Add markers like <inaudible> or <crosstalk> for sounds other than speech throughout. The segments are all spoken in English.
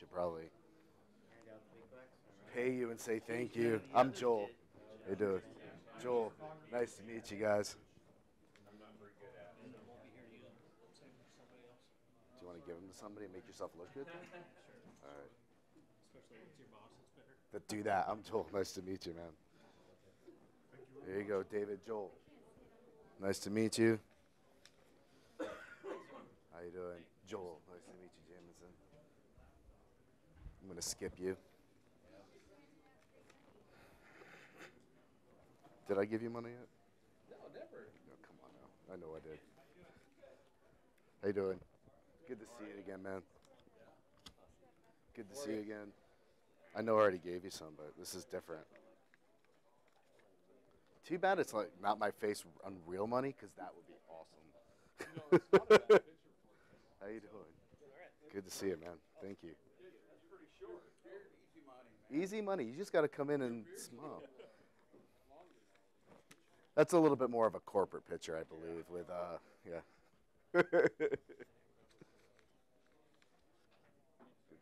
should probably pay you and say thank you. I'm Joel. Hey, dude. Joel, nice to meet you guys. Do you want to give them to somebody and make yourself look good? All right. Especially to your boss, it's better. But do that. I'm Joel. Nice to meet you, man. There you go, David Joel. Nice to meet you. How you doing? Joel. Nice to meet you, Jamison. I'm gonna skip you. Did I give you money yet? No, never. No, come on now. I know I did. How you doing? Good to see you again, man. Good to see you again. I know I already gave you some, but this is different. Too bad it's like not my face on real money, because that would be awesome. <laughs> How you doing? Good to see you, man. Thank you. Easy money. You just got to come in and smile. That's a little bit more of a corporate picture, I believe. With uh, yeah. <laughs> Good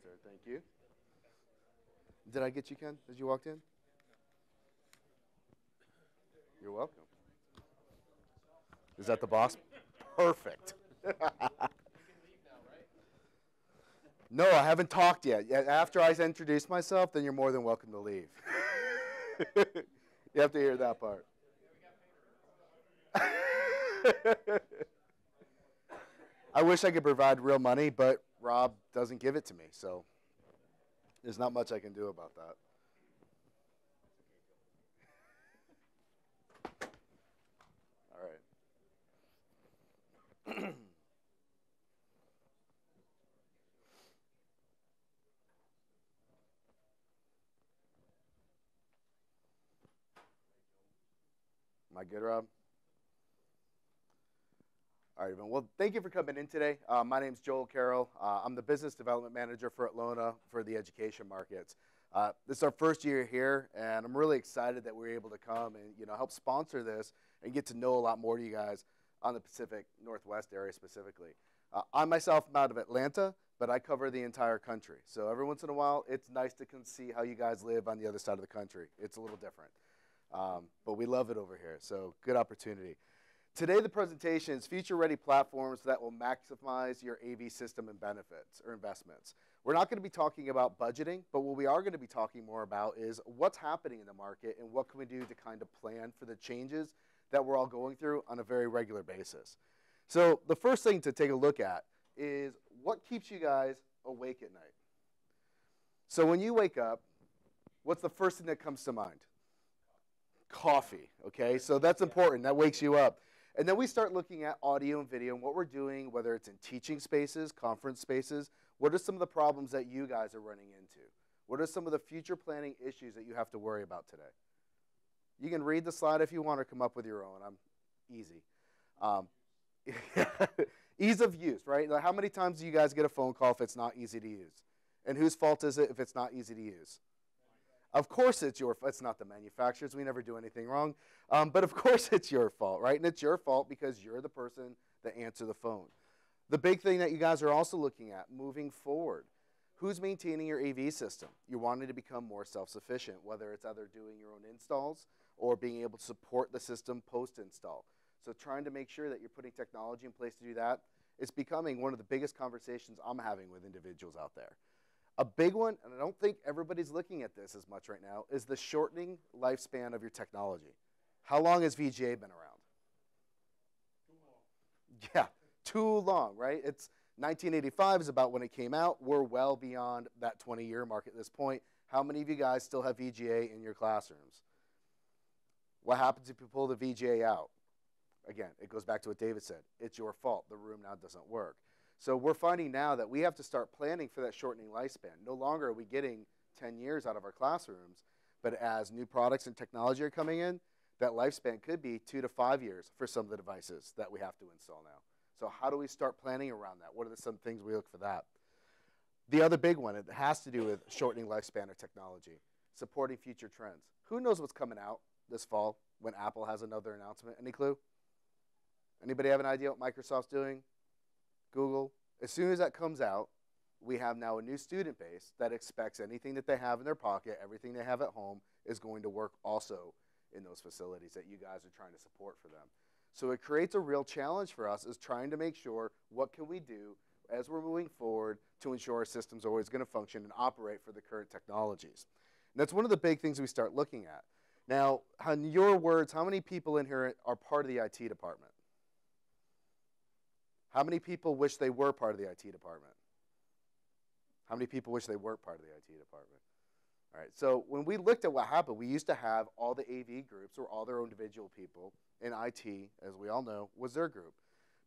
sir. Thank you. Did I get you, Ken, as you walked in? You're welcome. Is that the boss? Perfect. <laughs> no, I haven't talked yet. After I introduce myself, then you're more than welcome to leave. <laughs> you have to hear that part. <laughs> I wish I could provide real money, but Rob doesn't give it to me, so there's not much I can do about that. <laughs> All right. <clears throat> Am I good, Rob? All right, everyone. Well, thank you for coming in today. Uh, my name is Joel Carroll. Uh, I'm the business development manager for Atlona for the education markets. Uh, this is our first year here, and I'm really excited that we're able to come and you know help sponsor this and get to know a lot more of you guys on the Pacific Northwest area specifically. Uh, I myself am out of Atlanta, but I cover the entire country. So every once in a while, it's nice to see how you guys live on the other side of the country. It's a little different, um, but we love it over here. So good opportunity. Today, the presentation is future-ready platforms that will maximize your AV system and benefits or investments. We're not going to be talking about budgeting, but what we are going to be talking more about is what's happening in the market and what can we do to kind of plan for the changes that we're all going through on a very regular basis. So the first thing to take a look at is what keeps you guys awake at night. So when you wake up, what's the first thing that comes to mind? Coffee, okay? So that's important. That wakes you up. And then we start looking at audio and video and what we're doing, whether it's in teaching spaces, conference spaces. What are some of the problems that you guys are running into? What are some of the future planning issues that you have to worry about today? You can read the slide if you want or come up with your own. I'm easy. Um, <laughs> ease of use, right? Like how many times do you guys get a phone call if it's not easy to use? And whose fault is it if it's not easy to use? Of course it's your fault. It's not the manufacturers. We never do anything wrong. Um, but of <laughs> course it's your fault, right? And it's your fault because you're the person that answer the phone. The big thing that you guys are also looking at moving forward, who's maintaining your AV system? You're wanting to become more self-sufficient, whether it's either doing your own installs or being able to support the system post-install. So trying to make sure that you're putting technology in place to do that is becoming one of the biggest conversations I'm having with individuals out there. A big one, and I don't think everybody's looking at this as much right now, is the shortening lifespan of your technology. How long has VGA been around? Too long. Yeah, too long, right? It's 1985 is about when it came out. We're well beyond that 20 year mark at this point. How many of you guys still have VGA in your classrooms? What happens if you pull the VGA out? Again, it goes back to what David said. It's your fault. The room now doesn't work. So we're finding now that we have to start planning for that shortening lifespan. No longer are we getting 10 years out of our classrooms, but as new products and technology are coming in, that lifespan could be two to five years for some of the devices that we have to install now. So how do we start planning around that? What are the, some things we look for that? The other big one, it has to do with shortening lifespan of technology, supporting future trends. Who knows what's coming out this fall when Apple has another announcement? Any clue? Anybody have an idea what Microsoft's doing? Google. As soon as that comes out, we have now a new student base that expects anything that they have in their pocket, everything they have at home, is going to work also in those facilities that you guys are trying to support for them. So it creates a real challenge for us is trying to make sure what can we do as we're moving forward to ensure our system's are always going to function and operate for the current technologies. And that's one of the big things we start looking at. Now, in your words, how many people in here are part of the IT department? How many people wish they were part of the IT department? How many people wish they weren't part of the IT department? All right, so when we looked at what happened, we used to have all the AV groups or all their individual people, in IT, as we all know, was their group.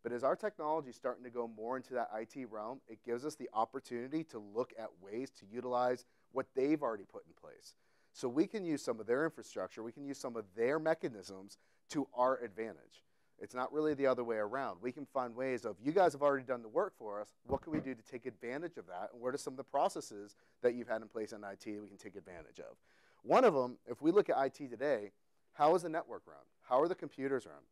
But as our technology is starting to go more into that IT realm, it gives us the opportunity to look at ways to utilize what they've already put in place. So we can use some of their infrastructure, we can use some of their mechanisms to our advantage. It's not really the other way around. We can find ways of, you guys have already done the work for us, what can we do to take advantage of that? And what are some of the processes that you've had in place in IT that we can take advantage of? One of them, if we look at IT today, how is the network run? How are the computers run?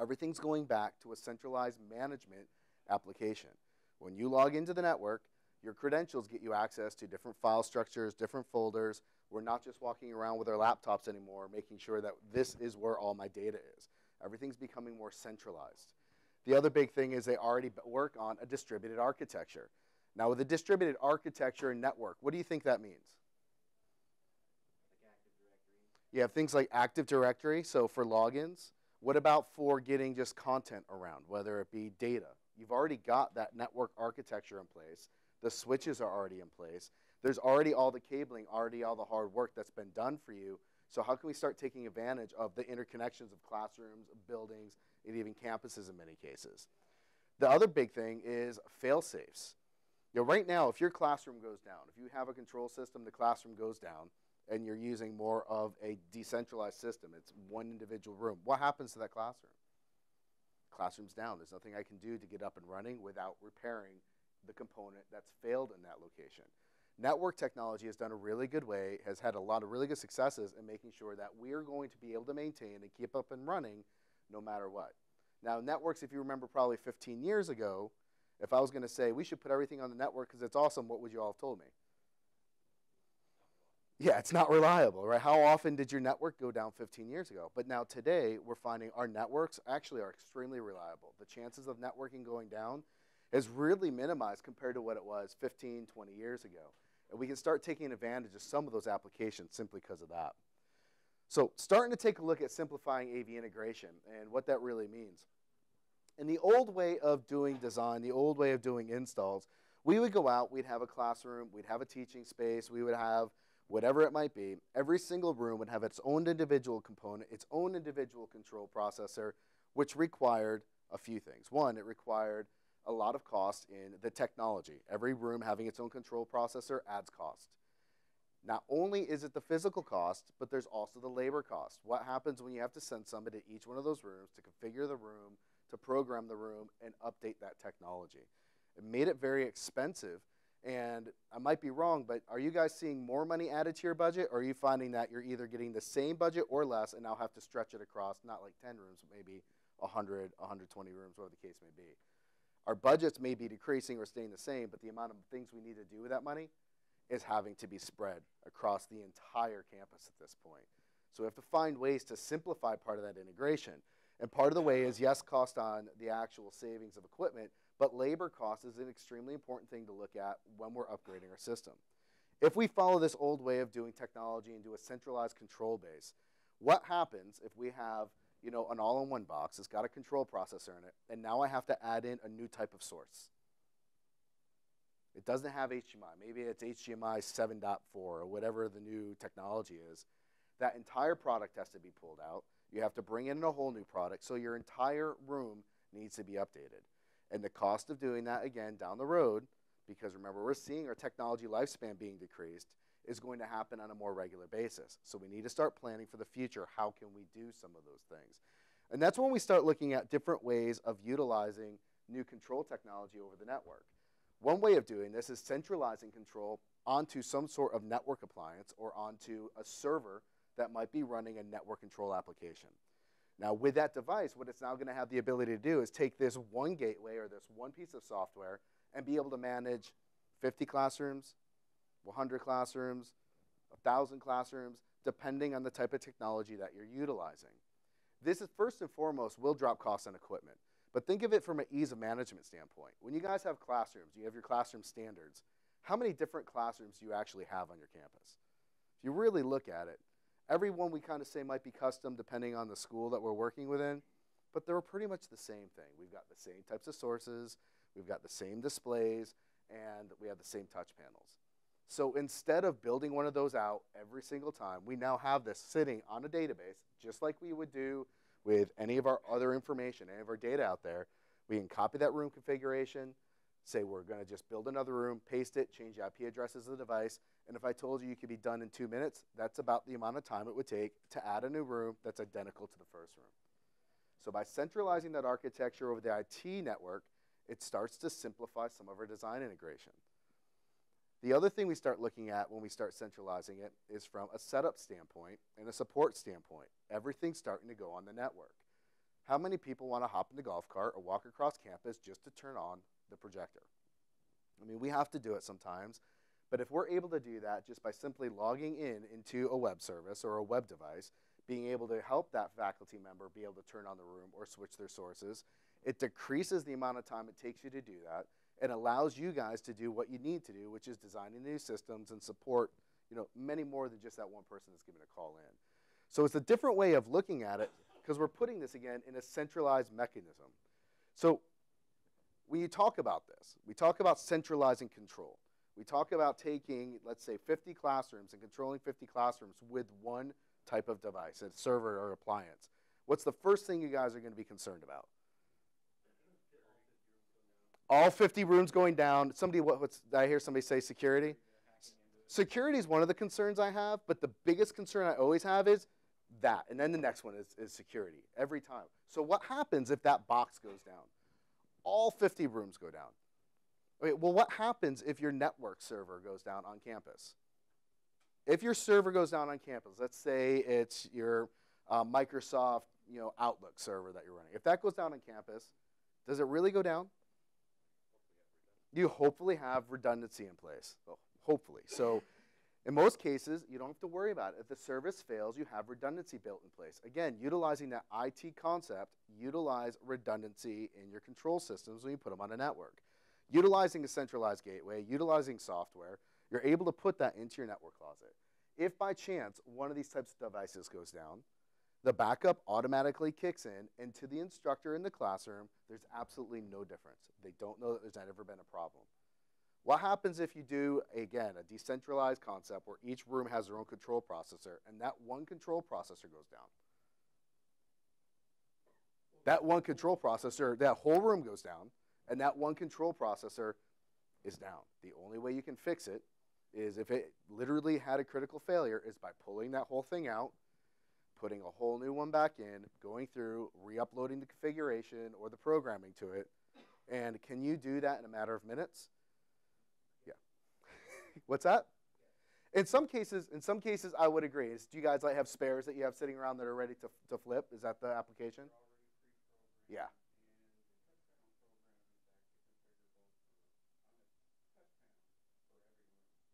Everything's going back to a centralized management application. When you log into the network, your credentials get you access to different file structures, different folders. We're not just walking around with our laptops anymore, making sure that this is where all my data is. Everything's becoming more centralized. The other big thing is they already work on a distributed architecture. Now, with a distributed architecture and network, what do you think that means? You have things like Active Directory, so for logins. What about for getting just content around, whether it be data? You've already got that network architecture in place. The switches are already in place. There's already all the cabling, already all the hard work that's been done for you. So how can we start taking advantage of the interconnections of classrooms, buildings, and even campuses in many cases? The other big thing is fail safes. You know, right now, if your classroom goes down, if you have a control system, the classroom goes down, and you're using more of a decentralized system, it's one individual room, what happens to that classroom? Classroom's down. There's nothing I can do to get up and running without repairing the component that's failed in that location. Network technology has done a really good way, has had a lot of really good successes in making sure that we're going to be able to maintain and keep up and running no matter what. Now, networks, if you remember probably 15 years ago, if I was going to say we should put everything on the network because it's awesome, what would you all have told me? Yeah, it's not reliable, right? How often did your network go down 15 years ago? But now today, we're finding our networks actually are extremely reliable. The chances of networking going down is really minimized compared to what it was 15, 20 years ago. And we can start taking advantage of some of those applications simply because of that. So starting to take a look at simplifying AV integration and what that really means. In the old way of doing design, the old way of doing installs, we would go out, we'd have a classroom, we'd have a teaching space, we would have whatever it might be, every single room would have its own individual component, its own individual control processor, which required a few things. One, it required a lot of cost in the technology. Every room having its own control processor adds cost. Not only is it the physical cost, but there's also the labor cost. What happens when you have to send somebody to each one of those rooms to configure the room, to program the room, and update that technology? It made it very expensive and I might be wrong, but are you guys seeing more money added to your budget, or are you finding that you're either getting the same budget or less and now have to stretch it across not like 10 rooms, but maybe 100, 120 rooms, whatever the case may be? Our budgets may be decreasing or staying the same, but the amount of things we need to do with that money is having to be spread across the entire campus at this point. So we have to find ways to simplify part of that integration. And part of the way is, yes, cost on the actual savings of equipment, but labor cost is an extremely important thing to look at when we're upgrading our system. If we follow this old way of doing technology and do a centralized control base, what happens if we have you know, an all-in-one box, it's got a control processor in it, and now I have to add in a new type of source. It doesn't have HDMI. Maybe it's HDMI 7.4 or whatever the new technology is. That entire product has to be pulled out. You have to bring in a whole new product, so your entire room needs to be updated. And the cost of doing that, again, down the road, because remember, we're seeing our technology lifespan being decreased, is going to happen on a more regular basis. So we need to start planning for the future. How can we do some of those things? And that's when we start looking at different ways of utilizing new control technology over the network. One way of doing this is centralizing control onto some sort of network appliance or onto a server that might be running a network control application. Now, with that device, what it's now going to have the ability to do is take this one gateway or this one piece of software and be able to manage 50 classrooms, 100 classrooms, 1,000 classrooms, depending on the type of technology that you're utilizing. This is first and foremost will drop costs on equipment. But think of it from an ease of management standpoint. When you guys have classrooms, you have your classroom standards. How many different classrooms do you actually have on your campus? If you really look at it, every one we kind of say might be custom depending on the school that we're working within, but they're pretty much the same thing. We've got the same types of sources, we've got the same displays, and we have the same touch panels. So instead of building one of those out every single time, we now have this sitting on a database, just like we would do with any of our other information, any of our data out there. We can copy that room configuration, say we're going to just build another room, paste it, change the IP addresses of the device, and if I told you you could be done in two minutes, that's about the amount of time it would take to add a new room that's identical to the first room. So by centralizing that architecture over the IT network, it starts to simplify some of our design integration. The other thing we start looking at when we start centralizing it is from a setup standpoint and a support standpoint. Everything's starting to go on the network. How many people want to hop in the golf cart or walk across campus just to turn on the projector? I mean, we have to do it sometimes, but if we're able to do that just by simply logging in into a web service or a web device, being able to help that faculty member be able to turn on the room or switch their sources, it decreases the amount of time it takes you to do that and allows you guys to do what you need to do, which is designing new systems and support you know, many more than just that one person that's giving a call in. So it's a different way of looking at it because we're putting this again in a centralized mechanism. So when you talk about this, we talk about centralizing control. We talk about taking, let's say, 50 classrooms and controlling 50 classrooms with one type of device, a server or appliance. What's the first thing you guys are going to be concerned about? All 50 rooms going down. Somebody, what, what's, I hear somebody say security? Security is one of the concerns I have, but the biggest concern I always have is that. And then the next one is, is security every time. So what happens if that box goes down? All 50 rooms go down. Okay, well, what happens if your network server goes down on campus? If your server goes down on campus, let's say it's your uh, Microsoft you know, Outlook server that you're running. If that goes down on campus, does it really go down? You hopefully have redundancy in place. Well, hopefully. So in most cases, you don't have to worry about it. If the service fails, you have redundancy built in place. Again, utilizing that IT concept, utilize redundancy in your control systems when you put them on a network. Utilizing a centralized gateway, utilizing software, you're able to put that into your network closet. If by chance one of these types of devices goes down, the backup automatically kicks in, and to the instructor in the classroom, there's absolutely no difference. They don't know that there's ever been a problem. What happens if you do, again, a decentralized concept where each room has their own control processor, and that one control processor goes down? That one control processor, that whole room goes down, and that one control processor is down. The only way you can fix it is if it literally had a critical failure is by pulling that whole thing out, putting a whole new one back in, going through, re-uploading the configuration or the programming to it. And can you do that in a matter of minutes? Yeah. <laughs> What's that? In some cases, in some cases, I would agree. Is, do you guys like have spares that you have sitting around that are ready to, to flip? Is that the application? Yeah.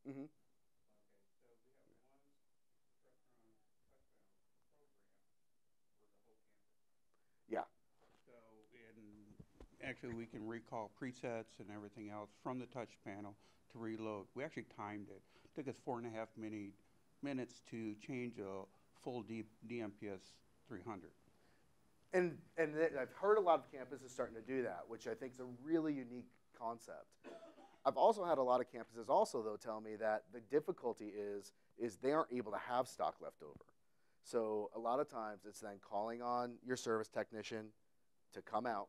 Mm-hmm. Yeah. So, and actually, we can recall presets and everything else from the touch panel to reload. We actually timed it. Took us four and a half minute, minutes to change a full D, DMPS 300. And, and I've heard a lot of campuses starting to do that, which I think is a really unique concept. I've also had a lot of campuses also though tell me that the difficulty is is they aren't able to have stock left over. So a lot of times it's then calling on your service technician to come out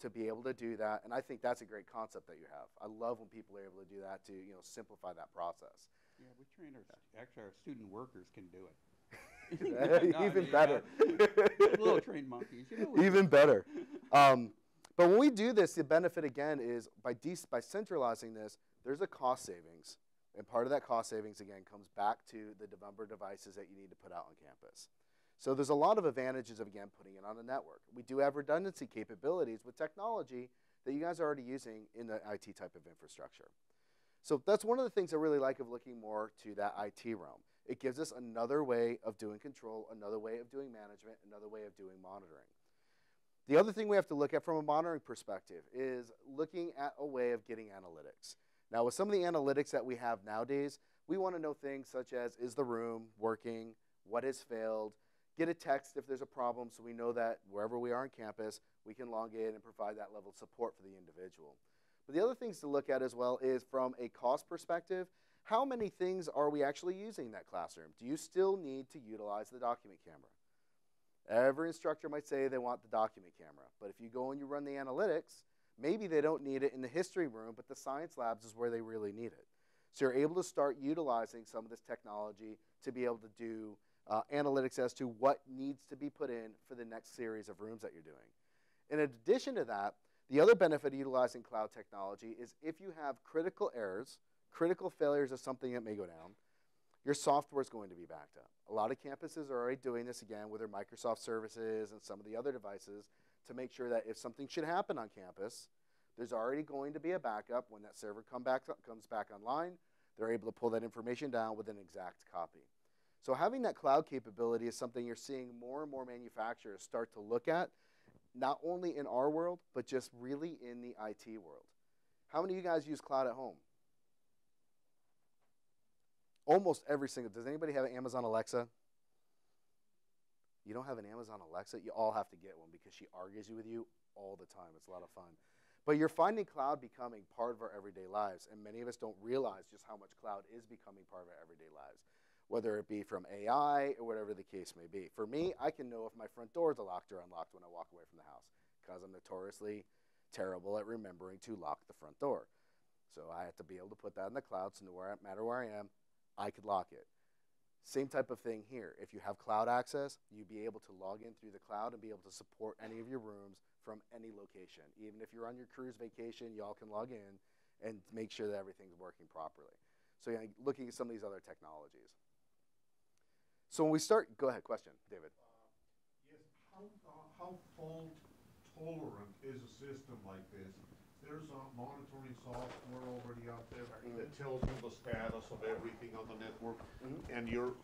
to be able to do that, and I think that's a great concept that you have. I love when people are able to do that to you know simplify that process. Yeah, we train our actually our student workers can do it. <laughs> <laughs> Even better. little trained monkeys. You know, Even better. Um, but when we do this, the benefit again is by, de- by centralizing this, there's a cost savings. And part of that cost savings, again, comes back to the number of devices that you need to put out on campus. So there's a lot of advantages of, again, putting it on a network. We do have redundancy capabilities with technology that you guys are already using in the IT type of infrastructure. So that's one of the things I really like of looking more to that IT realm. It gives us another way of doing control, another way of doing management, another way of doing monitoring. The other thing we have to look at from a monitoring perspective is looking at a way of getting analytics. Now, with some of the analytics that we have nowadays, we want to know things such as is the room working, what has failed, get a text if there's a problem so we know that wherever we are on campus, we can log in and provide that level of support for the individual. But the other things to look at as well is from a cost perspective, how many things are we actually using in that classroom? Do you still need to utilize the document camera? Every instructor might say they want the document camera, but if you go and you run the analytics, maybe they don't need it in the history room, but the science labs is where they really need it. So you're able to start utilizing some of this technology to be able to do uh, analytics as to what needs to be put in for the next series of rooms that you're doing. In addition to that, the other benefit of utilizing cloud technology is if you have critical errors, critical failures of something that may go down, your software is going to be backed up. A lot of campuses are already doing this again with their Microsoft services and some of the other devices to make sure that if something should happen on campus, there's already going to be a backup when that server come back, comes back online. They're able to pull that information down with an exact copy. So having that cloud capability is something you're seeing more and more manufacturers start to look at, not only in our world, but just really in the IT world. How many of you guys use cloud at home? Almost every single. Does anybody have an Amazon Alexa? You don't have an Amazon Alexa? You all have to get one because she argues with you all the time. It's a lot of fun. But you're finding cloud becoming part of our everyday lives, and many of us don't realize just how much cloud is becoming part of our everyday lives, whether it be from AI or whatever the case may be. For me, I can know if my front door is locked or unlocked when I walk away from the house because I'm notoriously terrible at remembering to lock the front door. So I have to be able to put that in the cloud so no matter where I am, I could lock it. Same type of thing here. If you have cloud access, you'd be able to log in through the cloud and be able to support any of your rooms from any location. Even if you're on your cruise vacation, y'all can log in and make sure that everything's working properly. So yeah, looking at some of these other technologies. So when we start, go ahead, question, David. Uh, yes, how, uh, how fault tolerant is a system like this? There's a monitoring software already out there Mhm. that tells you the status of everything on the network, Mhm. and you're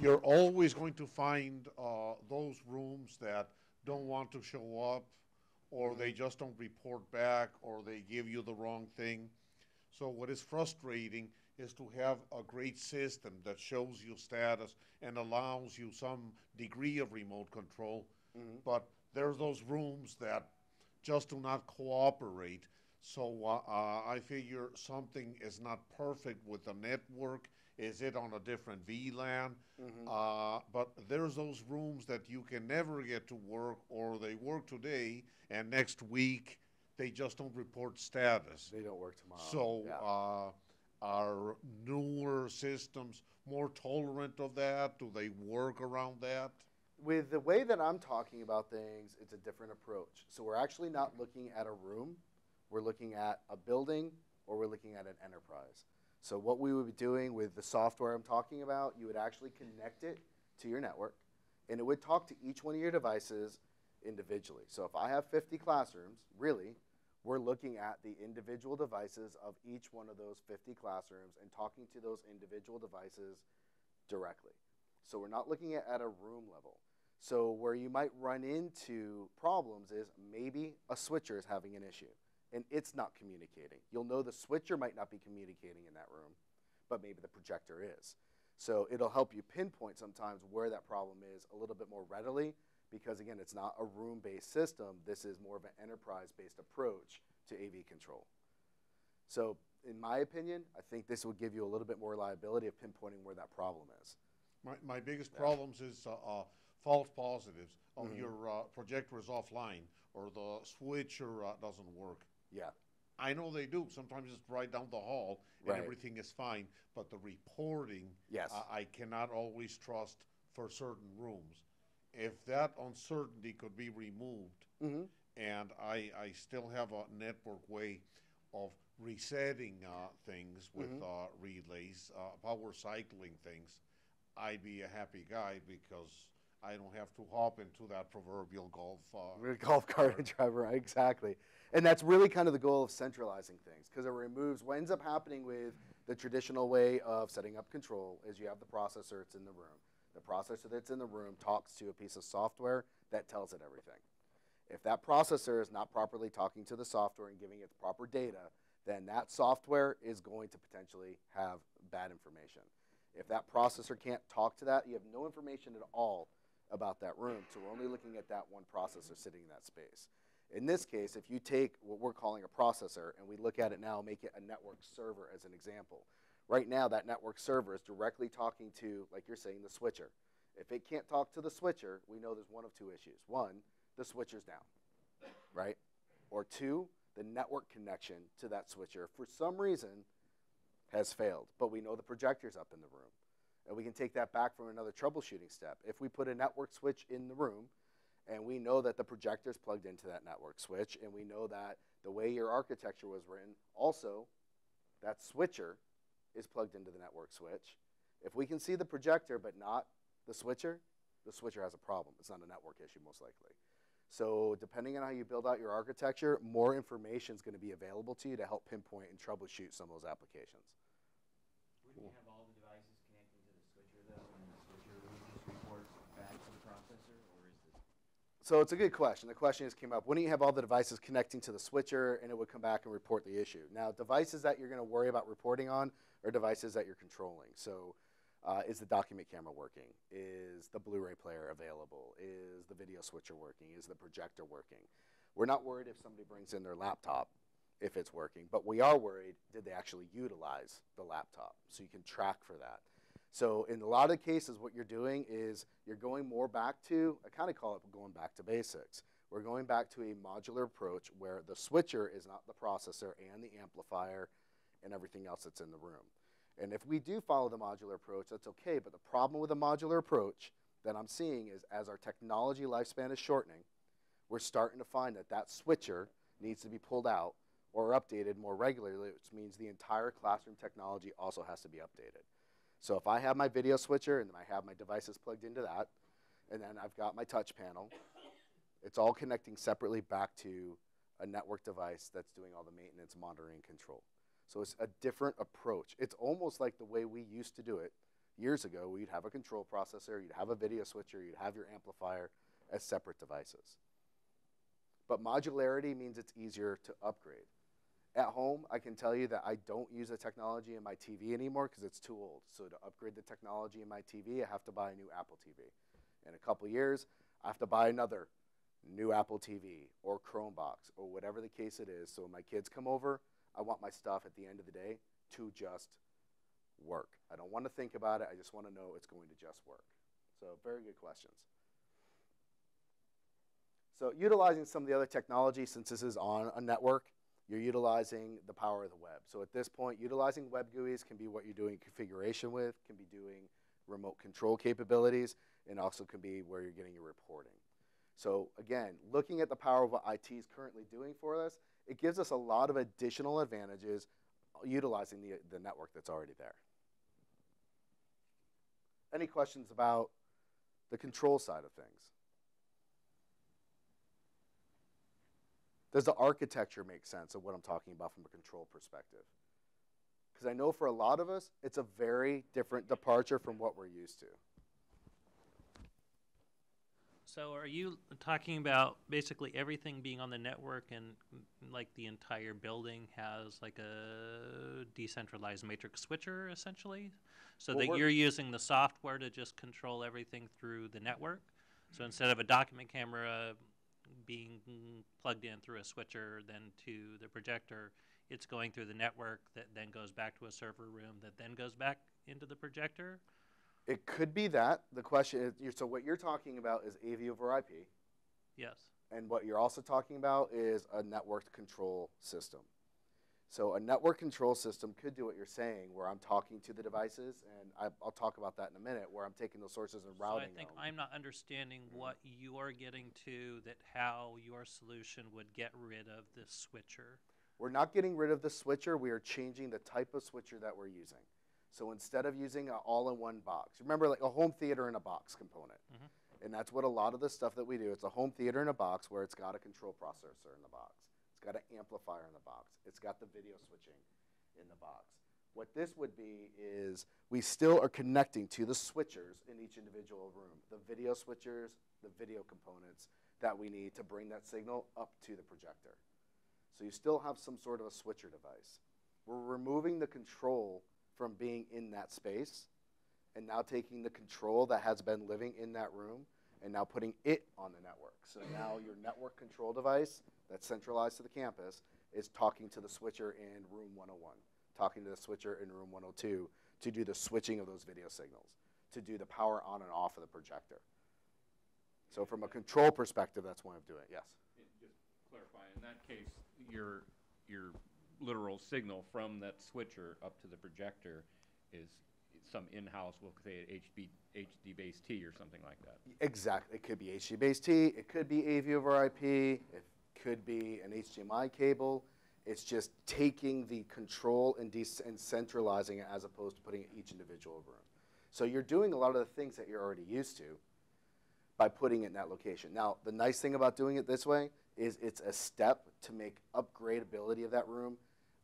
you're always going to find uh, those rooms that don't want to show up, or they just don't report back, or they give you the wrong thing. So what is frustrating is to have a great system that shows you status and allows you some degree of remote control. Mhm. But there's those rooms that just do not cooperate. So uh, uh, I figure something is not perfect with the network. Is it on a different VLAN? Mhm. Uh, but there's those rooms that you can never get to work, or they work today, and next week they just don't report status. They don't work tomorrow. So Yeah. Are newer systems more tolerant of that? Do they work around that? with the way that I'm talking about things, it's a different approach. So we're actually not looking at a room, we're looking at a building, or we're looking at an enterprise. So what we would be doing with the software I'm talking about, you would actually connect it to your network, and it would talk to each one of your devices individually. So if I have 50 classrooms, really, we're looking at the individual devices of each one of those 50 classrooms and talking to those individual devices directly. So we're not looking at, at a room level. So where you might run into problems is maybe a switcher is having an issue and it's not communicating. You'll know the switcher might not be communicating in that room, but maybe the projector is. So it'll help you pinpoint sometimes where that problem is a little bit more readily because again, it's not a room-based system. This is more of an enterprise-based approach to AV control. So in my opinion, I think this will give you a little bit more reliability of pinpointing where that problem is. My, my biggest Yeah. problems is uh, uh, false positives of Mhm. your uh, projector is offline or the switcher uh, doesn't work. Yeah. I know they do. Sometimes it's right down the hall and Right. everything is fine, but the reporting Yes. I cannot always trust for certain rooms. If that uncertainty could be removed, mm-hmm. and I, I still have a network way of resetting uh, things with Mhm. uh, relays, uh, power cycling things, I'd be a happy guy because I don't have to hop into that proverbial golf. Uh, <laughs> golf cart and driver, exactly. And that's really kind of the goal of centralizing things because it removes what ends up happening with the traditional way of setting up control is you have the processor, it's in the room. The processor that's in the room talks to a piece of software that tells it everything. If that processor is not properly talking to the software and giving it proper data, then that software is going to potentially have bad information. If that processor can't talk to that, you have no information at all about that room. So we're only looking at that one processor sitting in that space. In this case, if you take what we're calling a processor and we look at it now, make it a network server as an example. Right now, that network server is directly talking to, like you're saying, the switcher. If it can't talk to the switcher, we know there's one of two issues. One, the switcher's down, right? Or two, the network connection to that switcher, for some reason, has failed. But we know the projector's up in the room. And we can take that back from another troubleshooting step. If we put a network switch in the room, and we know that the projector is plugged into that network switch, and we know that the way your architecture was written, also, that switcher is plugged into the network switch. If we can see the projector but not the switcher, the switcher has a problem. It's not a network issue, most likely. So, depending on how you build out your architecture, more information is going to be available to you to help pinpoint and troubleshoot some of those applications. Wouldn't you have all the devices connecting to the switcher though, and the switcher just reports back to the processor, or is this? So it's a good question. The question just came up. Wouldn't you have all the devices connecting to the switcher and it would come back and report the issue? Now, devices that you're going to worry about reporting on are devices that you're controlling. So, uh, is the document camera working? Is the Blu ray player available? Is the video switcher working? Is the projector working? We're not worried if somebody brings in their laptop if it's working, but we are worried did they actually utilize the laptop? So you can track for that. So in a lot of cases, what you're doing is you're going more back to, I kind of call it going back to basics. We're going back to a modular approach where the switcher is not the processor and the amplifier and everything else that's in the room. And if we do follow the modular approach, that's okay. But the problem with the modular approach that I'm seeing is as our technology lifespan is shortening, we're starting to find that that switcher needs to be pulled out or updated more regularly, which means the entire classroom technology also has to be updated. So if I have my video switcher and I have my devices plugged into that, and then I've got my touch panel, it's all connecting separately back to a network device that's doing all the maintenance, monitoring, control. So it's a different approach. It's almost like the way we used to do it years ago. We'd have a control processor, you'd have a video switcher, you'd have your amplifier as separate devices. But modularity means it's easier to upgrade. At home, I can tell you that I don't use the technology in my TV anymore because it's too old. So to upgrade the technology in my TV, I have to buy a new Apple TV. In a couple years, I have to buy another new Apple TV or Chromebox or whatever the case it is. So when my kids come over, I want my stuff at the end of the day to just work. I don't want to think about it. I just want to know it's going to just work. So very good questions. So utilizing some of the other technology, since this is on a network, you're utilizing the power of the web. So at this point, utilizing web GUIs can be what you're doing configuration with, can be doing remote control capabilities, and also can be where you're getting your reporting. So again, looking at the power of what IT is currently doing for us, it gives us a lot of additional advantages uh, utilizing the, the network that's already there. Any questions about the control side of things? Does the architecture make sense of what I'm talking about from a control perspective? Because I know for a lot of us, it's a very different departure from what we're used to. So are you talking about basically everything being on the network and mm, like the entire building has like a decentralized matrix switcher essentially? So Well, that you're using the software to just control everything through the network? So instead of a document camera being plugged in through a switcher then to the projector, it's going through the network that then goes back to a server room that then goes back into the projector? It could be that. The question is so, what you're talking about is AV over IP, Yes. and what you're also talking about is a networked control system. So, a network control system could do what you're saying, where I'm talking to the devices, and I, I'll talk about that in a minute, where I'm taking those sources and routing. them. So I think them. I'm not understanding what you're getting to that how your solution would get rid of the switcher. We're not getting rid of the switcher. We are changing the type of switcher that we're using. So instead of using an all-in-one box, remember like a home theater in a box component. Mhm. And that's what a lot of the stuff that we do. It's a home theater in a box where it's got a control processor in the box. It's got an amplifier in the box. It's got the video switching in the box. What this would be is we still are connecting to the switchers in each individual room, the video switchers, the video components that we need to bring that signal up to the projector. So you still have some sort of a switcher device. We're removing the control from being in that space and now taking the control that has been living in that room and now putting it on the network. So now your network control device that's centralized to the campus is talking to the switcher in room 101, talking to the switcher in room 102 to do the switching of those video signals, to do the power on and off of the projector. So from a control perspective, that's one of doing it, yes. Just clarify, in that case, your, your literal signal from that switcher up to the projector is some in-house, we'll say HDBaseT or something like that. Exactly. It could be HDBaseT, it could be AV over IP, it could be an HDMI cable. It's just taking the control and, and centralizing it as opposed to putting it in each individual room. So you're doing a lot of the things that you're already used to by putting it in that location. Now, the nice thing about doing it this way is it's a step to make upgradability of that room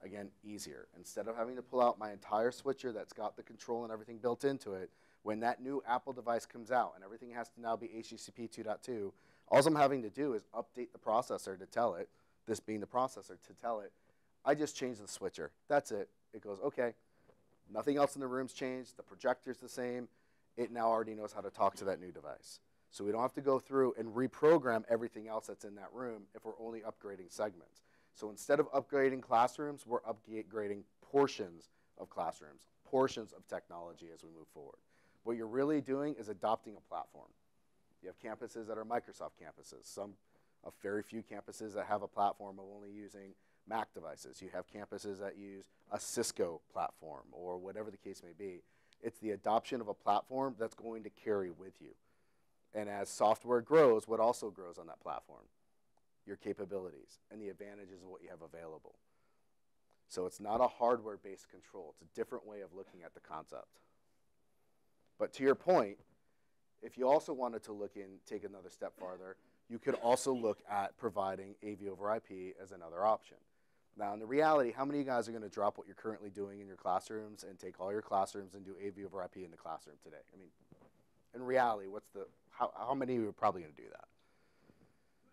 again easier. Instead of having to pull out my entire switcher that's got the control and everything built into it, when that new Apple device comes out and everything has to now be HDCP 2.2, all I'm having to do is update the processor to tell it, this being the processor, to tell it, I just changed the switcher. That's it. It goes, okay, nothing else in the room's changed, the projector's the same, it now already knows how to talk to that new device. So we don't have to go through and reprogram everything else that's in that room if we're only upgrading segments. So instead of upgrading classrooms, we're upgrading portions of classrooms, portions of technology as we move forward. What you're really doing is adopting a platform. You have campuses that are Microsoft campuses, some of very few campuses that have a platform of only using Mac devices. You have campuses that use a Cisco platform or whatever the case may be. It's the adoption of a platform that's going to carry with you. And as software grows, what also grows on that platform? Your capabilities and the advantages of what you have available. So it's not a hardware based control, it's a different way of looking at the concept. But to your point, if you also wanted to look in, take another step farther, you could also look at providing AV over IP as another option. Now, in the reality, how many of you guys are going to drop what you're currently doing in your classrooms and take all your classrooms and do AV over IP in the classroom today? I mean, in reality, what's the how, how many of you are probably going to do that?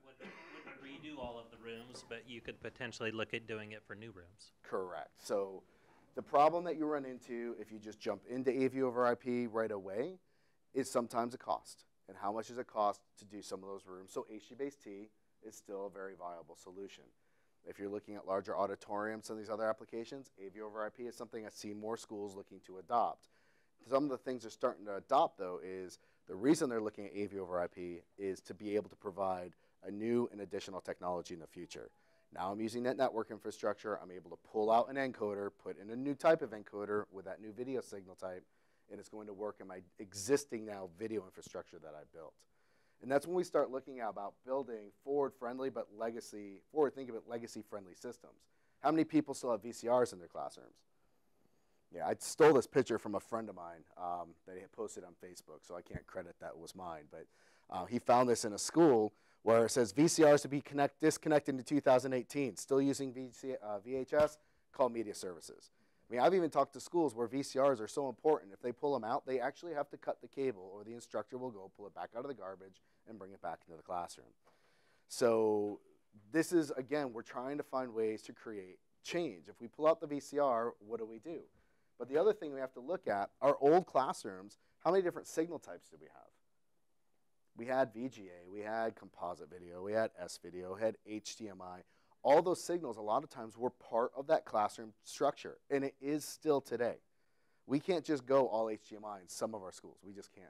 Would, would redo all of the rooms, but you could potentially look at doing it for new rooms. Correct. So the problem that you run into if you just jump into AV over IP right away is sometimes a cost. And how much does it cost to do some of those rooms? So HDBaseT is still a very viable solution. If you're looking at larger auditoriums and these other applications, AV over IP is something I see more schools looking to adopt. Some of the things they're starting to adopt, though, is the reason they're looking at AV over IP is to be able to provide a new and additional technology in the future. Now I'm using that network infrastructure. I'm able to pull out an encoder, put in a new type of encoder with that new video signal type, and it's going to work in my existing now video infrastructure that I built. And that's when we start looking at about building forward-friendly but legacy, forward thinking but legacy-friendly systems. How many people still have VCRs in their classrooms? Yeah, I stole this picture from a friend of mine um, that he had posted on Facebook, so I can't credit that was mine. But uh, he found this in a school where it says VCRs to be connect, disconnected in 2018, still using VC, uh, VHS, call media services. I mean, I've even talked to schools where VCRs are so important. If they pull them out, they actually have to cut the cable, or the instructor will go pull it back out of the garbage and bring it back into the classroom. So this is again, we're trying to find ways to create change. If we pull out the VCR, what do we do? But the other thing we have to look at are old classrooms. How many different signal types do we have? We had VGA, we had composite video, we had S video, we had HDMI. All those signals, a lot of times, were part of that classroom structure, and it is still today. We can't just go all HDMI in some of our schools. We just can't.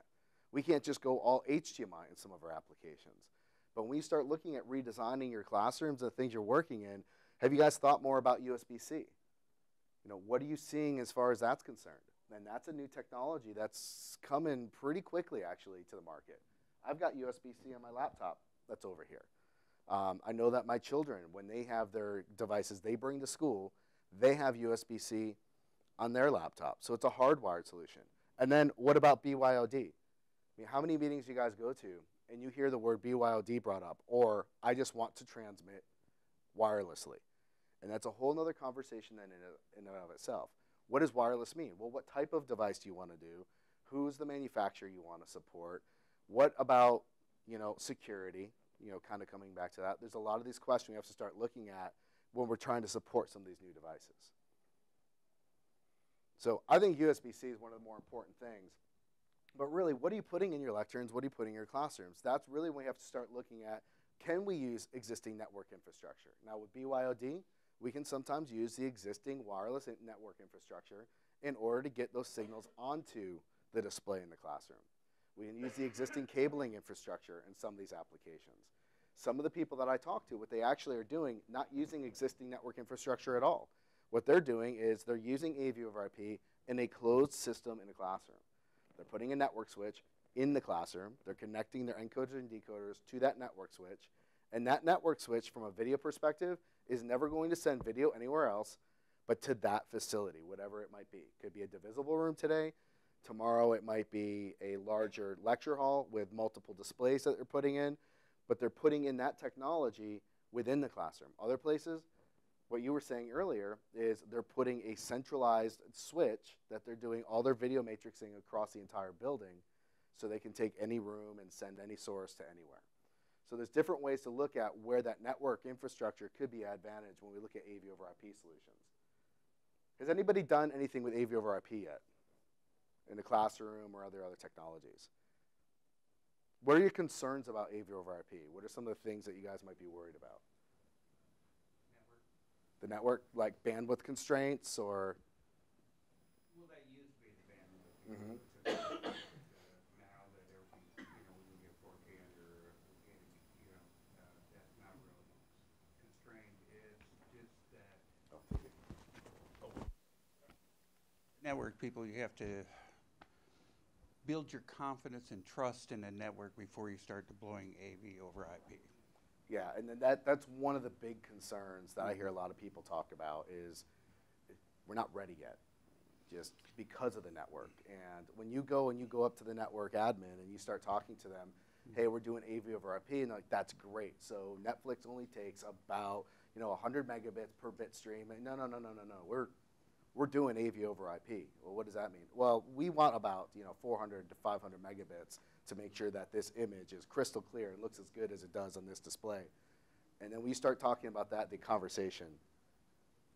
We can't just go all HDMI in some of our applications. But when you start looking at redesigning your classrooms and the things you're working in, have you guys thought more about USB-C? You know, what are you seeing as far as that's concerned? And that's a new technology that's coming pretty quickly, actually, to the market. I've got USB-C on my laptop that's over here. Um, I know that my children, when they have their devices they bring to school, they have USB-C on their laptop. So it's a hardwired solution. And then what about BYOD? I mean, how many meetings you guys go to and you hear the word BYOD brought up, or I just want to transmit wirelessly? And that's a whole other conversation in, in and of itself. What does wireless mean? Well, what type of device do you want to do? Who's the manufacturer you want to support? What about, you know, security? You know, kind of coming back to that. There's a lot of these questions we have to start looking at when we're trying to support some of these new devices. So I think USB-C is one of the more important things. But really, what are you putting in your lecterns? What are you putting in your classrooms? That's really when we have to start looking at, can we use existing network infrastructure? Now with BYOD, we can sometimes use the existing wireless network infrastructure in order to get those signals onto the display in the classroom. We can use the existing cabling infrastructure in some of these applications. Some of the people that I talk to, what they actually are doing, not using existing network infrastructure at all. What they're doing is they're using AV over IP in a closed system in a classroom. They're putting a network switch in the classroom. They're connecting their encoders and decoders to that network switch. And that network switch, from a video perspective, is never going to send video anywhere else but to that facility, whatever it might be. Could be a divisible room today. Tomorrow it might be a larger lecture hall with multiple displays that they're putting in, but they're putting in that technology within the classroom. Other places, what you were saying earlier is they're putting a centralized switch that they're doing all their video matrixing across the entire building so they can take any room and send any source to anywhere. So there's different ways to look at where that network infrastructure could be advantage when we look at AV over IP solutions. Has anybody done anything with AV over IP yet? In the classroom or other other technologies? What are your concerns about AV over IP? What are some of the things that you guys might be worried about? the network, like bandwidth constraints or? Well, that used to be the bandwidth. Now that everything, you know, we can get 4K under, you know, uh, that's not really constrained. It's just that network people, you have to build your confidence and trust in the network before you start deploying AV over IP. Yeah, and then that, that's one of the big concerns that I hear a mm-hmm. lot of people talk about is we're not ready yet, just because of the network. And when you go and you go up to the network admin and you start talking to them, mm-hmm. hey, we're doing AV over IP, and they're like, that's great. So Netflix only takes about, you know, 100 megabits per bit stream. And no, no, no, no, no, no. We're, we're doing AV over IP. Well, what does that mean? Well, we want about, you know, 400 to 500 megabits to make sure that this image is crystal clear and looks as good as it does on this display. And then we start talking about that, the conversation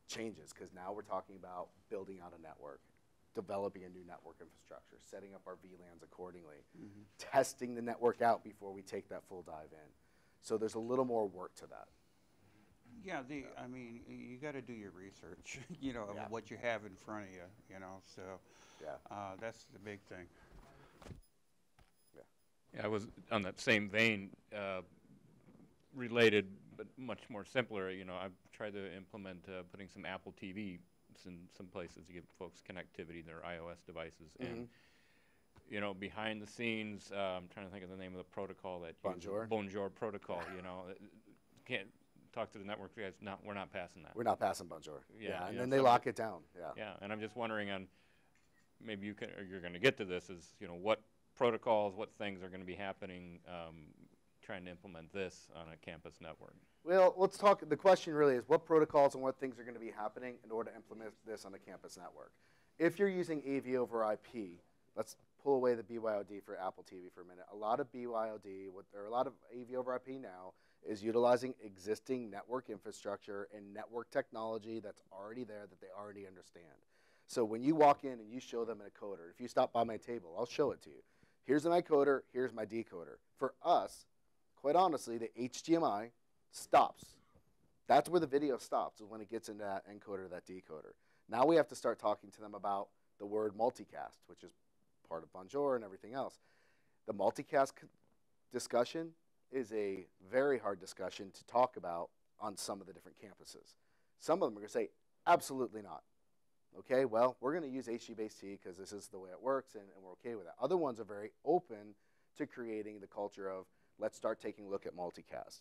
changes because now we're talking about building out a network, developing a new network infrastructure, setting up our VLANs accordingly, mm-hmm. testing the network out before we take that full dive in. So there's a little more work to that. Yeah, the, I mean, y- you gotta do your research, <laughs> you know, Yeah. of what you have in front of you, you know, so, Yeah. uh, that's the big thing. Yeah, I was on that same vein, uh, related, but much more simpler. You know, I've tried to implement uh, putting some Apple TVs in some places to give folks connectivity to their iOS devices. And, you know, behind the scenes, uh, I'm trying to think of the name of the protocol that Bonjour? Bonjour protocol, you know. uh, Can't talk to the network guys, not, we're not passing that. We're not passing Bonjour. Yeah, and yeah, then they so- lock it down. Yeah. Yeah, and I'm just wondering on, maybe you can, or you're gonna get to this, is, you know, what protocols, what things are gonna be happening, um, trying to implement this on a campus network? Well, let's talk. The question really is what protocols and what things are going to be happening in order to implement this on a campus network. If you're using AV over IP, let's pull away the BYOD for Apple TV for a minute. A lot of BYOD, what, or a lot of AV over IP now, is utilizing existing network infrastructure and network technology that's already there that they already understand. So when you walk in and you show them an encoder, if you stop by my table, I'll show it to you. Here's my encoder, here's my decoder. For us, quite honestly, the HDMI stops. That's where the video stops, is when it gets into that encoder, that decoder. Now we have to start talking to them about the word multicast, which is part of Bonjour and everything else. The multicast discussion is a very hard discussion to talk about on some of the different campuses. Some of them are going to say, absolutely not. Okay, well, we're going to use HDBaseT because this is the way it works and, and we're okay with that. Other ones are very open to creating the culture of let's start taking a look at multicast.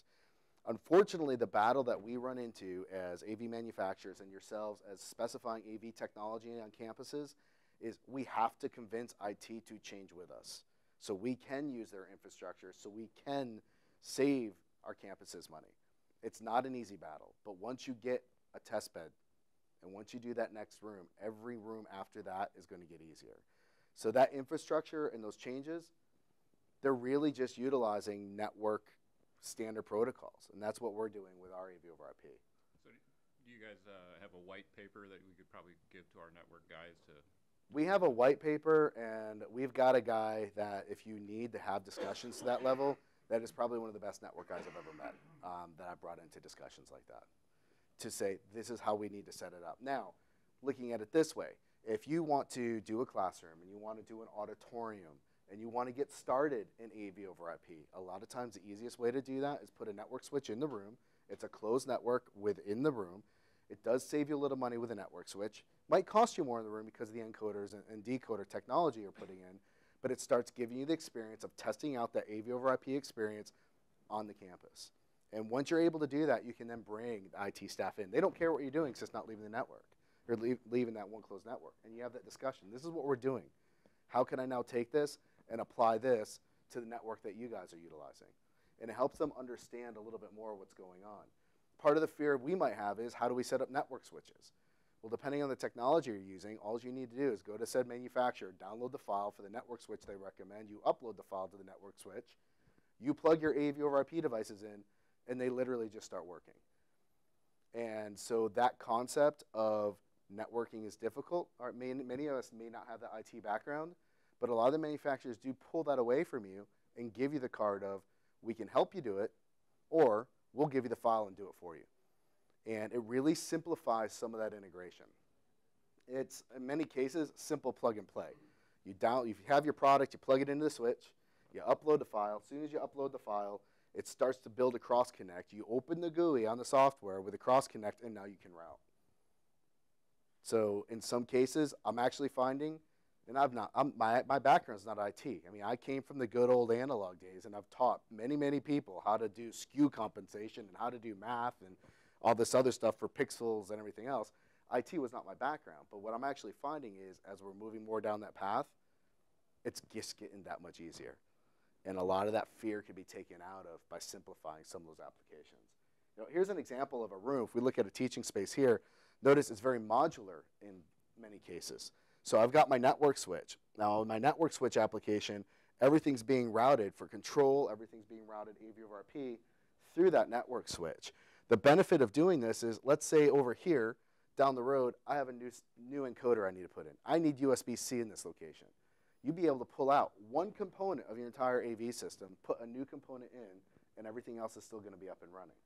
Unfortunately, the battle that we run into as AV manufacturers and yourselves as specifying AV technology on campuses is we have to convince IT to change with us. so we can use their infrastructure, so we can save our campuses money. It's not an easy battle, but once you get a test bed and once you do that next room, every room after that is going to get easier. So that infrastructure and those changes, they're really just utilizing network standard protocols, and that's what we're doing with our AV over IP. So do you guys uh, have a white paper that we could probably give to our network guys to? We have a white paper, and we've got a guy that if you need to have discussions to that level, that is probably one of the best network guys I've ever met um, that I've brought into discussions like that to say this is how we need to set it up. Now, looking at it this way, if you want to do a classroom and you want to do an auditorium and you want to get started in AV over IP, a lot of times the easiest way to do that is put a network switch in the room. It's a closed network within the room. It does save you a little money with a network switch. Might cost you more in the room because the encoders and, and decoder technology you're putting in, but it starts giving you the experience of testing out that AV over IP experience on the campus. And once you're able to do that, you can then bring the IT staff in. They don't care what you're doing, it's just not leaving the network or leave, leaving that one closed network. And you have that discussion. This is what we're doing. How can I now take this and apply this to the network that you guys are utilizing? And it helps them understand a little bit more what's going on. Part of the fear we might have is how do we set up network switches? Well, depending on the technology you're using, all you need to do is go to said manufacturer, download the file for the network switch they recommend, you upload the file to the network switch, you plug your AV over IP devices in, and they literally just start working. And so that concept of networking is difficult. Or may, many of us may not have the IT background, but a lot of the manufacturers do pull that away from you and give you the card of we can help you do it, or we'll give you the file and do it for you. And it really simplifies some of that integration. It's in many cases simple plug and play. You down, you have your product, you plug it into the switch, you upload the file. As soon as you upload the file, it starts to build a cross connect. You open the GUI on the software with a cross connect, and now you can route. So in some cases, I'm actually finding, and I've not, I'm, my, my is not IT. I mean, I came from the good old analog days, and I've taught many, many people how to do skew compensation and how to do math and all this other stuff for pixels and everything else. IT was not my background, but what I'm actually finding is as we're moving more down that path, it's just getting that much easier. And a lot of that fear can be taken out of by simplifying some of those applications. You know, here's an example of a room. If we look at a teaching space here, notice it's very modular in many cases. So I've got my network switch. Now, in my network switch application, everything's being routed for control, everything's being routed AV over IP through that network switch. The benefit of doing this is, let's say over here, down the road, I have a new, new encoder I need to put in. I need USB-C in this location you'd be able to pull out one component of your entire AV system, put a new component in, and everything else is still going to be up and running.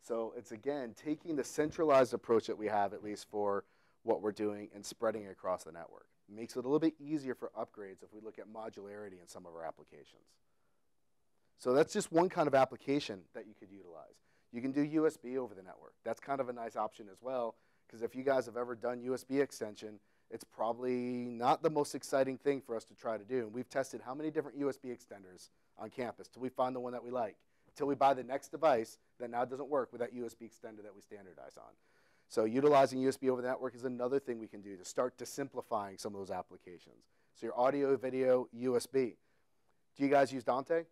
So it's again taking the centralized approach that we have, at least for what we're doing, and spreading it across the network. Makes it a little bit easier for upgrades if we look at modularity in some of our applications. So that's just one kind of application that you could utilize. You can do USB over the network. That's kind of a nice option as well, because if you guys have ever done USB extension, it's probably not the most exciting thing for us to try to do. And we've tested how many different USB extenders on campus till we find the one that we like, until we buy the next device that now doesn't work with that USB extender that we standardize on. So utilizing USB over the network is another thing we can do to start to simplifying some of those applications. So your audio, video, USB. Do you guys use Dante?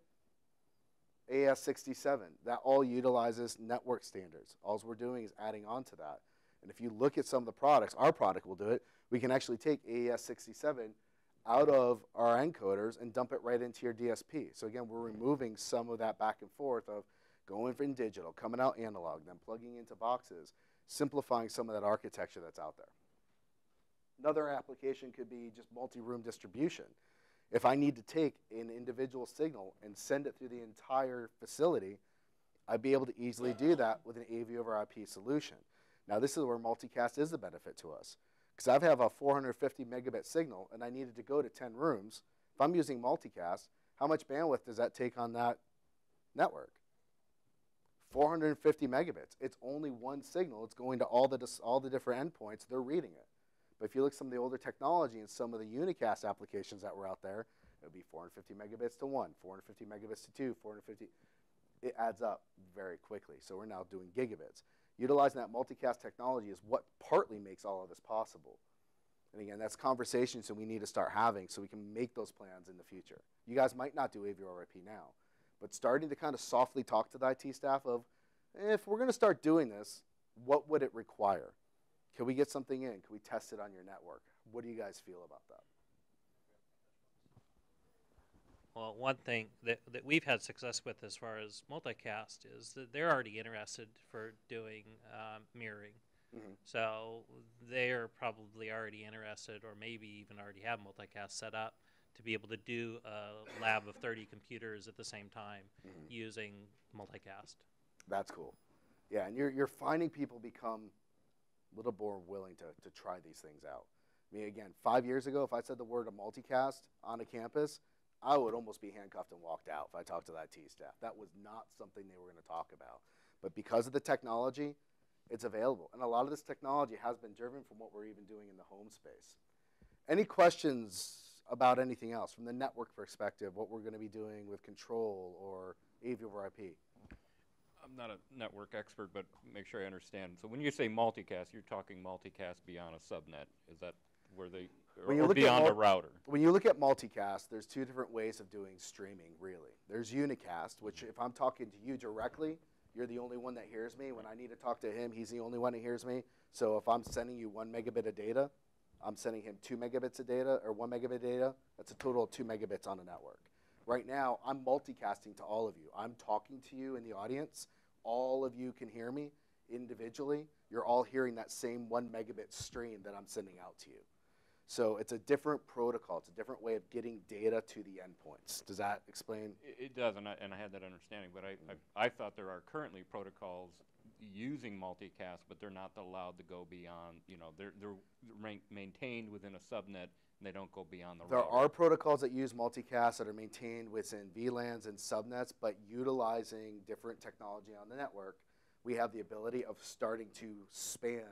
AES67, that all utilizes network standards. All we're doing is adding on to that. And if you look at some of the products, our product will do it, we can actually take AES67 out of our encoders and dump it right into your DSP. So again, we're removing some of that back and forth of going from digital, coming out analog, then plugging into boxes, simplifying some of that architecture that's out there. Another application could be just multi-room distribution. If I need to take an individual signal and send it through the entire facility, I'd be able to easily do that with an AV over IP solution. Now this is where multicast is a benefit to us because I have a 450 megabit signal and I needed to go to 10 rooms. If I'm using multicast, how much bandwidth does that take on that network? 450 megabits. It's only one signal. It's going to all the, all the different endpoints. They're reading it. But if you look at some of the older technology and some of the unicast applications that were out there, it would be 450 megabits to one, 450 megabits to two, 450. It adds up very quickly. So we're now doing gigabits. Utilizing that multicast technology is what partly makes all of this possible. And again, that's conversations that we need to start having so we can make those plans in the future. You guys might not do AV over IP now, but starting to kind of softly talk to the IT staff of if we're going to start doing this, what would it require? Can we get something in? Can we test it on your network? What do you guys feel about that? Well, one thing that, that we've had success with as far as multicast is that they're already interested for doing um, mirroring. Mhm. So they're probably already interested, or maybe even already have multicast set up to be able to do a lab of 30 computers at the same time Mhm. using multicast. That's cool. Yeah, and you're, you're finding people become a little more willing to, to try these things out. I mean, again, five years ago, if I said the word a multicast on a campus, I would almost be handcuffed and walked out if I talked to the IT staff. That was not something they were going to talk about. But because of the technology, it's available. And a lot of this technology has been driven from what we're even doing in the home space. Any questions about anything else from the network perspective, what we're going to be doing with control or AV over IP? I'm not a network expert, but make sure I understand. So when you say multicast, you're talking multicast beyond a subnet. Is that where they, or, or beyond a router? when you look at multicast, there's two different ways of doing streaming, really. There's unicast, which mm-hmm. if I'm talking to you directly, you're the only one that hears me. When I need to talk to him, he's the only one that hears me. So if I'm sending you one megabit of data, I'm sending him two megabits of data or one megabit of data. That's a total of two megabits on the network. Right now, I'm multicasting to all of you. I'm talking to you in the audience. All of you can hear me individually. You're all hearing that same one megabit stream that I'm sending out to you. So it's a different protocol. It's a different way of getting data to the endpoints. Does that explain? It, does, and I, and I had that understanding, but I, I, I thought there are currently protocols using multicast, but they're not allowed to go beyond, you know, they're, they're main, maintained within a subnet, they don't go beyond the There are protocols that use multicast that are maintained within VLANs and subnets, but utilizing different technology on the network, we have the ability of starting to span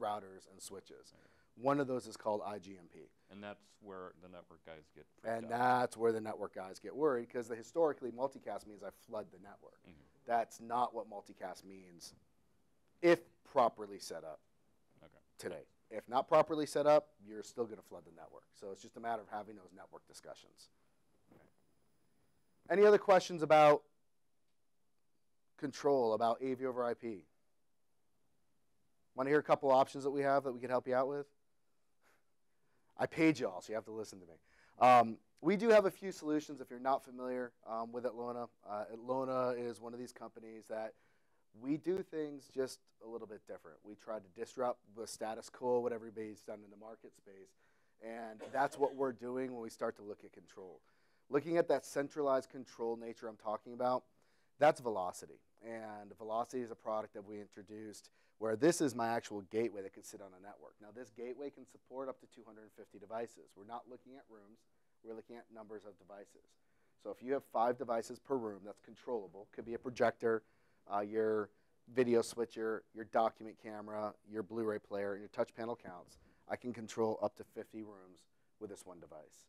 routers and switches. One of those is called IGMP. And that's where the network guys get And out. that's where the network guys get worried because the historically multicast means I flood the network. Mhm. That's not what multicast means if properly set up Okay. today. If not properly set up, you're still going to flood the network. So it's just a matter of having those network discussions. Any other questions about control, about AV over IP? Want to hear a couple options that we have that we could help you out with? I paid you all, so you have to listen to me. Um, we do have a few solutions if you're not familiar um, with Atlona. Uh, Atlona is one of these companies that we do things just a little bit different. We try to disrupt the status quo, what everybody's done in the market space. And that's what we're doing when we start to look at control. Looking at that centralized control nature I'm talking about, that's Velocity. And Velocity is a product that we introduced where this is my actual gateway that can sit on a network. Now, this gateway can support up to 250 devices. We're not looking at rooms, we're looking at numbers of devices. So if you have five devices per room, that's controllable. Could be a projector, uh, your video switcher, your document camera, your Blu-ray player, and your touch panel counts. I can control up to 50 rooms with this one device.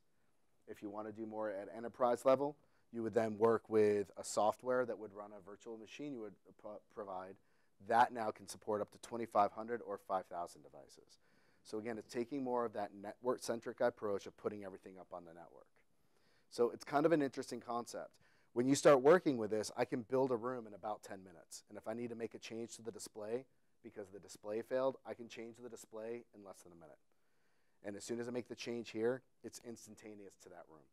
If you want to do more at enterprise level, you would then work with a software that would run a virtual machine you would provide. That now can support up to 2,500 or 5,000 devices. So again, it's taking more of that network-centric approach of putting everything up on the network. So it's kind of an interesting concept. When you start working with this, I can build a room in about 10 minutes. And if I need to make a change to the display because the display failed, I can change the display in less than a minute. And as soon as I make the change here, it's instantaneous to that room.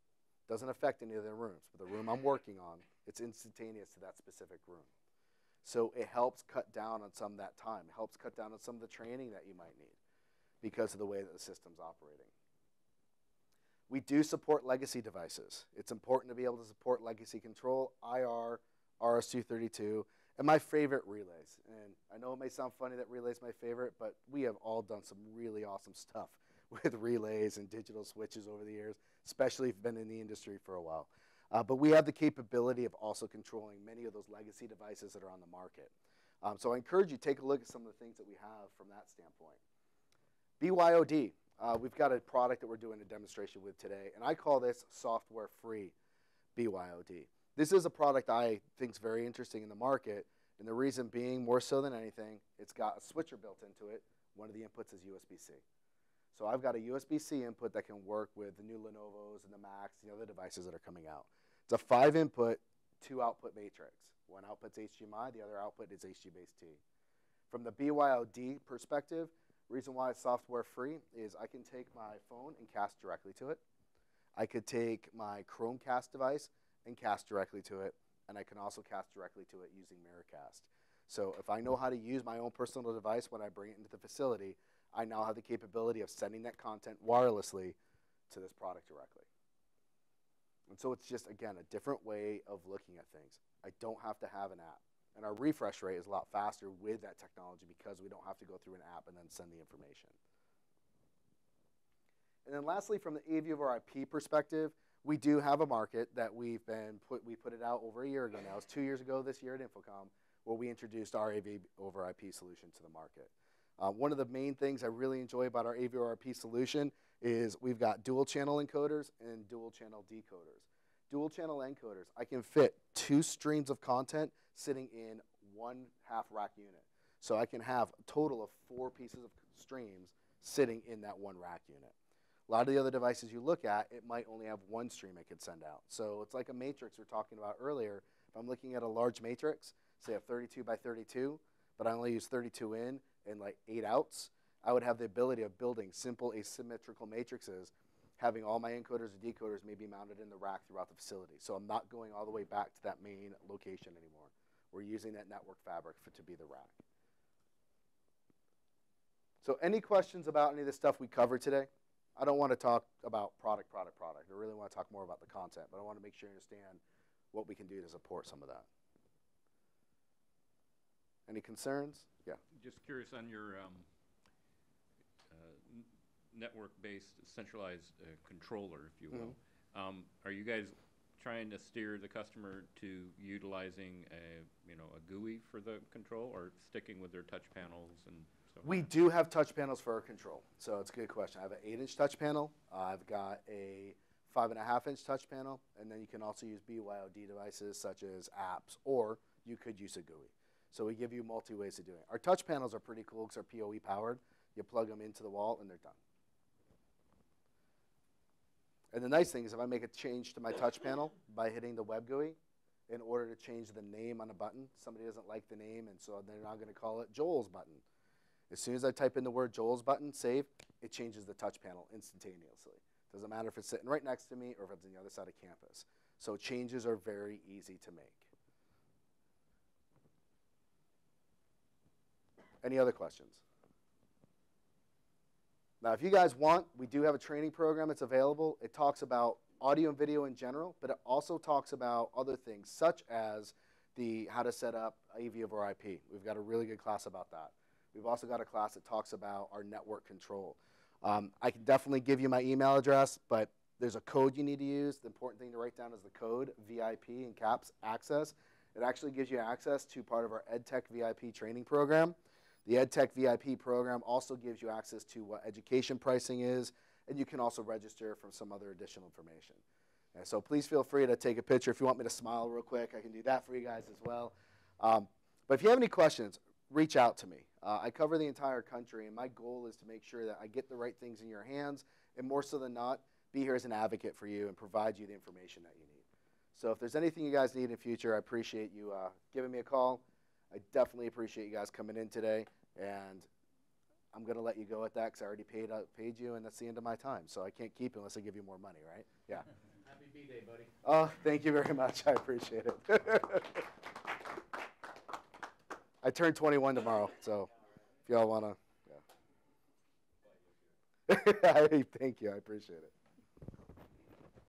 Doesn't affect any of the rooms, but the room I'm working on, it's instantaneous to that specific room. So it helps cut down on some of that time. It helps cut down on some of the training that you might need because of the way that the system's operating. We do support legacy devices. It's important to be able to support legacy control, IR, RS-232, and my favorite relays. And I know it may sound funny that relays my favorite, but we have all done some really awesome stuff <laughs> with relays and digital switches over the years, especially if you've been in the industry for a while. Uh, but we have the capability of also controlling many of those legacy devices that are on the market. Um, so I encourage you to take a look at some of the things that we have from that standpoint. BYOD, uh, we've got a product that we're doing a demonstration with today, and I call this software-free BYOD. This is a product I think is very interesting in the market, and the reason being, more so than anything, it's got a switcher built into it. One of the inputs is USB-C. So I've got a USB-C input that can work with the new Lenovo's and the Macs, the other devices that are coming out. It's a five input, two output matrix. One output's HDMI, the other output is HDBaseT. From the BYOD perspective, reason why it's software free is I can take my phone and cast directly to it. I could take my Chromecast device and cast directly to it, and I can also cast directly to it using Miracast. So if I know how to use my own personal device when I bring it into the facility, I now have the capability of sending that content wirelessly to this product directly. And so it's just, again, a different way of looking at things. I don't have to have an app. And our refresh rate is a lot faster with that technology because we don't have to go through an app and then send the information. And then lastly, from the AV over IP perspective, we do have a market that we've been put, we put it out over a year ago now. It's two years ago this year at InfoComm where we introduced our AV over IP solution to the market. Uh, one of the main things I really enjoy about our AV over IP solution is we've got dual channel encoders and dual channel decoders. Dual channel encoders, I can fit two streams of content sitting in one half rack unit. So I can have a total of four pieces of streams sitting in that one rack unit. A lot of the other devices you look at, it might only have one stream it could send out. So it's like a matrix we are talking about earlier. If I'm looking at a large matrix, say a 32 by 32, but I only use 32 in and like eight outs, I would have the ability of building simple asymmetrical matrices, having all my encoders and decoders maybe mounted in the rack throughout the facility. So I'm not going all the way back to that main location anymore. We're using that network fabric for, to be the rack. So any questions about any of the stuff we covered today? I don't want to talk about product, product, product. I really want to talk more about the content, but I want to make sure you understand what we can do to support some of that. Any concerns? Yeah. Just curious on your um, network-based centralized uh, controller, if you will. Mm-hmm. Um, are you guys trying to steer the customer to utilizing a you know a GUI for the control, or sticking with their touch panels and so? We do have touch panels for our control, so it's a good question. I have an eight-inch touch panel. I've got a five and a half inch touch panel, and then you can also use BYOD devices such as apps, or you could use a GUI. So we give you multi ways of doing it. Our touch panels are pretty cool because they're PoE powered. You plug them into the wall and they're done. And the nice thing is if I make a change to my touch panel by hitting the web GUI in order to change the name on a button, somebody doesn't like the name and so they're not going to call it Joel's button. As soon as I type in the word Joel's button, save, it changes the touch panel instantaneously. Doesn't matter if it's sitting right next to me or if it's on the other side of campus. So changes are very easy to make. Any other questions? Now, if you guys want, we do have a training program that's available. It talks about audio and video in general, but it also talks about other things, such as the how to set up AV over IP. We've got a really good class about that. We've also got a class that talks about our network control. Um, I can definitely give you my email address, but there's a code you need to use. The important thing to write down is the code VIP in caps access. It actually gives you access to part of our EdTech VIP training program. The EdTech VIP program also gives you access to what education pricing is, and you can also register for some other additional information. And so please feel free to take a picture. If you want me to smile real quick, I can do that for you guys as well. Um, but if you have any questions, reach out to me. Uh, I cover the entire country, and my goal is to make sure that I get the right things in your hands, and more so than not, be here as an advocate for you and provide you the information that you need. So if there's anything you guys need in the future, I appreciate you uh, giving me a call. I definitely appreciate you guys coming in today, and I'm going to let you go at that because I already paid uh, paid you, and that's the end of my time. So I can't keep you unless I give you more money, right? Yeah. <laughs> Happy B-Day, buddy. Oh, thank you very much. I appreciate it. <laughs> I turn 21 tomorrow, so if y'all want to, yeah. <laughs> thank you. I appreciate it.